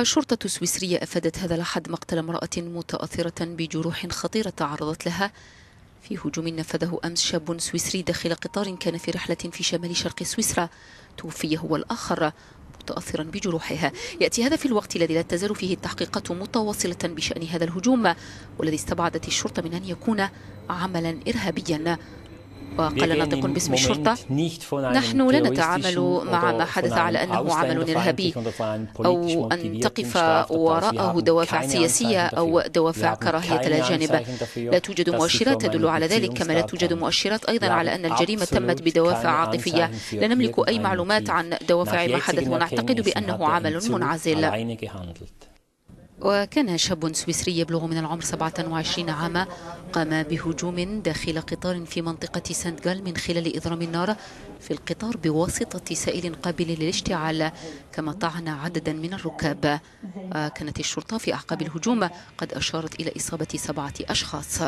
الشرطة السويسرية أفادت هذا الأحد مقتل امرأة متأثرة بجروح خطيرة تعرضت لها. في هجوم نفذه أمس شاب سويسري داخل قطار كان في رحلة في شمال شرق سويسرا. توفي هو الآخر متأثرا بجروحها. يأتي هذا في الوقت الذي لا تزال فيه التحقيقات متواصلة بشأن هذا الهجوم والذي استبعدت الشرطة من أن يكون عملا إرهابيا. وقال ناطق باسم الشرطة. نحن لا نتعامل مع ما حدث على أنه عمل إرهابي أو أن تقف وراءه دوافع سياسية أو دوافع كراهية الأجانب لا توجد مؤشرات تدل على ذلك كما لا توجد مؤشرات أيضا على أن الجريمة تمت بدوافع عاطفية لا نملك أي معلومات عن دوافع ما حدث. ونعتقد بأنه عمل منعزل. وكان شاب سويسري يبلغ من العمر 27 عاما قام بهجوم داخل قطار في منطقة سانت جال من خلال إضرام النار في القطار بواسطة سائل قابل للاشتعال كما طعن عددا من الركاب. كانت الشرطة في أعقاب الهجوم قد أشارت إلى إصابة سبعة أشخاص.